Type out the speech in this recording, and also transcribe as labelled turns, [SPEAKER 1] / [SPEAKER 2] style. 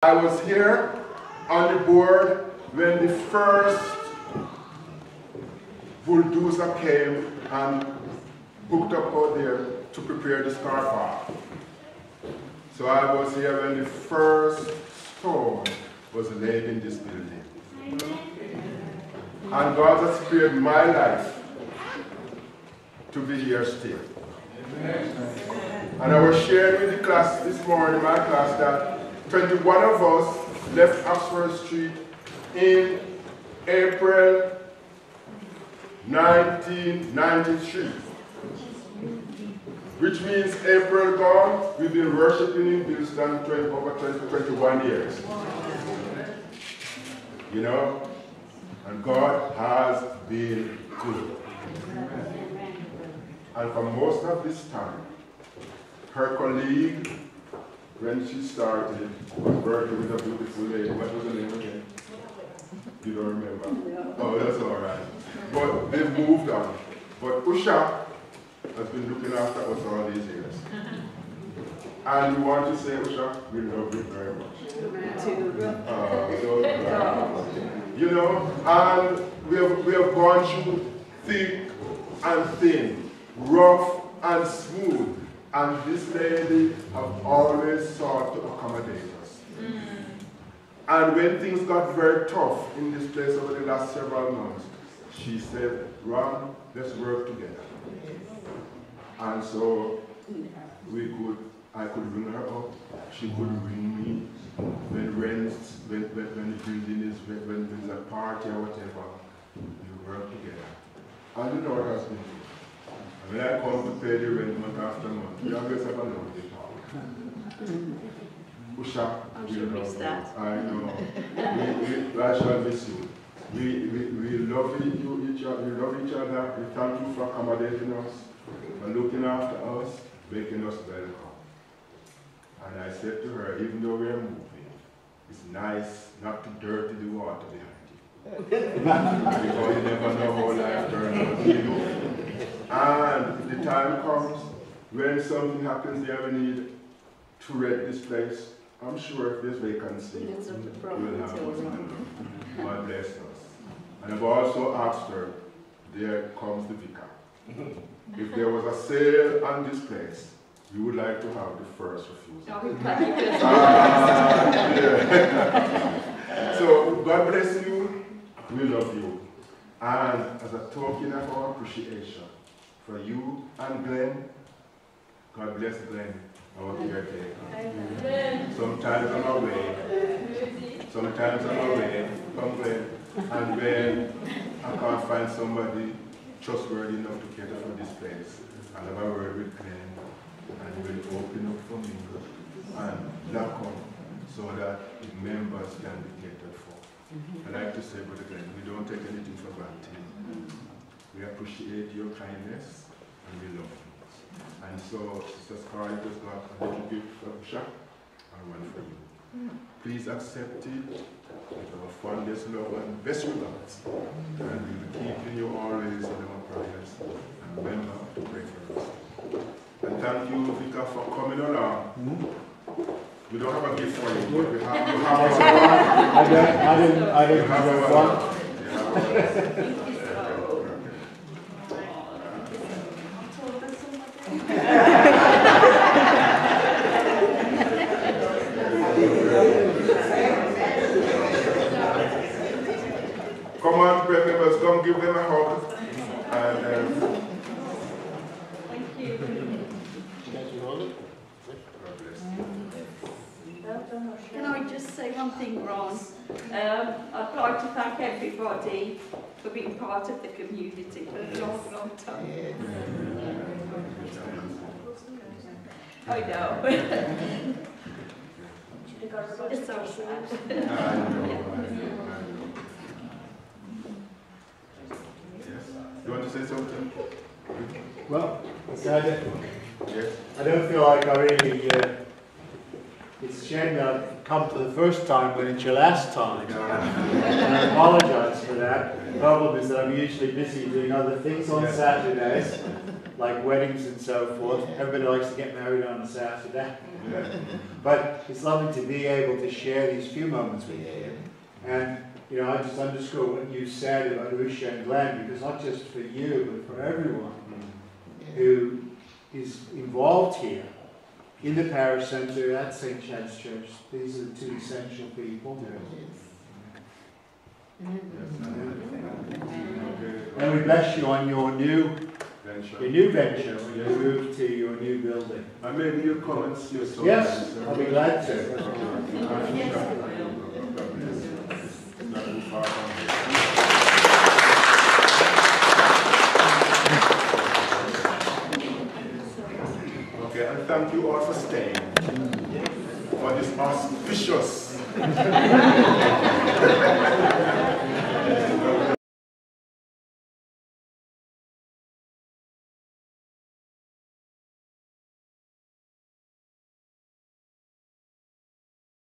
[SPEAKER 1] I was here on the board when the first bulldozer came and hooked up out there to prepare the car park. So I was here when the first stone was laid in this building. And God has spared my life to be here still. And I was sharing with the class this morning, my class, that 21 of us left Oxford Street in April 1993. Which means April gone, we've been worshiping in Bilston 20, over 20, 21 years. You know? And God has been good. And for most of this time, her colleague, when she started, was working with a beautiful lady. What was her name again? You don't remember? Oh, that's all right. But they've moved on. But Usha has been looking after us all these years. And we want to say, Usha, we love you very much. Uh, so, uh, you know, and we have, we have gone through thick and thin, rough and smooth. And this lady have always sought to accommodate us. Mm. And when things got very tough in this place over the last several months, she said, Ron, let's work together. And so we could, I could ring her up, she could ring me. When rents, when, when, when the building is, when, when there's a party or whatever, we work together. And the Lord has been when I come to pay the rent month after month, always have a lovely talk. Usha,
[SPEAKER 2] we love that.
[SPEAKER 1] I know. we, we, I shall miss you. We, we, we love you, each other, we love each other. We thank you for accommodating us, for looking after us, making us welcome. And I said to her, even though we are moving, it's nice not to dirty the water behind you. because you never know how life turns out. You know. And if the time comes when something happens there we need to rent this place, I'm sure if there's vacancy, we'll have us. God bless us. And I've also asked her, there comes the vicar. If there was a sale on this place, we would like to have the first refusal. ah, so God bless you. We love you. And as a token of our appreciation for you and Glenn, God bless Glenn, our caretaker. Sometimes I'm away. Sometimes I'm away. Come Glenn. And when I can't find somebody trustworthy enough to cater for this place, I'll have a word with Glenn and he will open up for me and lock on so that the members can be catered for. Mm -hmm. I like to say, Brother Glenn, we don't take anything for granted. Appreciate your kindness and we love you. And so, Sister Scarlett has got a little gift from Shaq and one for you. Please accept it with our fondest love and best regards. And we will keep you always in our prayers. And remember to pray for us. And thank you, Vicar, for coming along. Mm -hmm. We don't have a gift for you, but we have, you have our
[SPEAKER 3] I don't, I didn't, I didn't
[SPEAKER 1] have
[SPEAKER 3] have one.
[SPEAKER 1] Come on, prayer members, come give them a hug. And, um,
[SPEAKER 2] Can I just say one thing, Ron? Um, I'd like to thank everybody for being part of the community for a long, long time. I know. it's so sad.
[SPEAKER 1] You want to say something?
[SPEAKER 3] Well, so I don't,
[SPEAKER 1] Yes.
[SPEAKER 3] I don't feel like I really, uh, it's a shame that I've come for the first time when it's your last time. and I apologise for that. The problem is that I'm usually busy doing other things on. Saturdays. like weddings and so forth. Everybody likes to get married on a Saturday. But it's lovely to be able to share these few moments with you. And, you know, I just underscore what you said about Usha and Glenn, because not just for you, but for everyone who is involved here in the parish centre at St. Chad's Church. These are the two essential people. And we bless you on your new,
[SPEAKER 1] Venture.
[SPEAKER 3] your new venture, when you move to your new building.
[SPEAKER 1] And maybe you come and see.
[SPEAKER 3] Yes, I'll be glad to.
[SPEAKER 1] Not too far from here. Okay, and thank you all for staying. For this auspicious